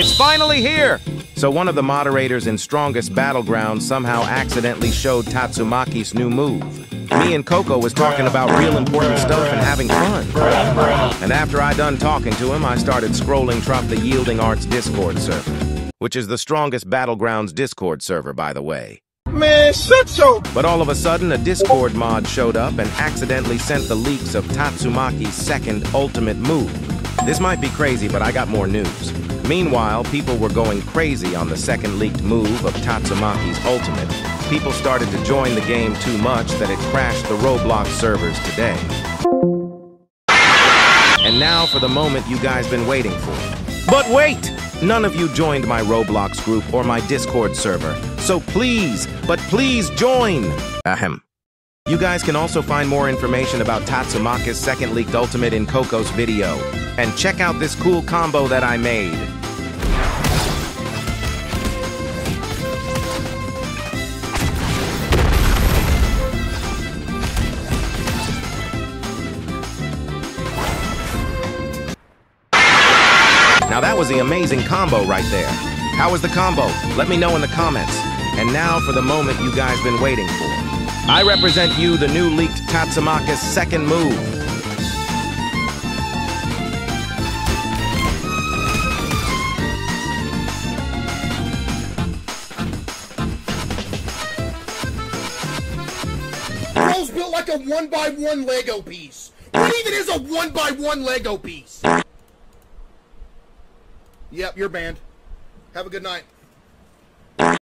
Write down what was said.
It's finally here! So one of the moderators in Strongest Battleground somehow accidentally showed Tatsumaki's new move. Me and Coco was talking about real important stuff and having fun. And after I done talking to him, I started scrolling Trump the Yielding Arts Discord server, which is the Strongest Battlegrounds Discord server, by the way. Man, shut your... But all of a sudden, a Discord mod showed up and accidentally sent the leaks of Tatsumaki's second ultimate move. This might be crazy, but I got more news. Meanwhile, people were going crazy on the second leaked move of Tatsumaki's ultimate. People started to join the game too much that it crashed the Roblox servers today. And now for the moment you guys been waiting for. But wait! None of you joined my Roblox group or my Discord server, so please, but please join! Ahem. You guys can also find more information about Tatsumaki's second leaked ultimate in Coco's video. And check out this cool combo that I made. Now that was the amazing combo right there. How was the combo? Let me know in the comments. And now for the moment you guys been waiting for. I represent you, the new leaked Tatsumaki's second move. Bro's built like a one-by-one Lego piece. What even is a one-by-one Lego piece? Yep, you're banned. Have a good night.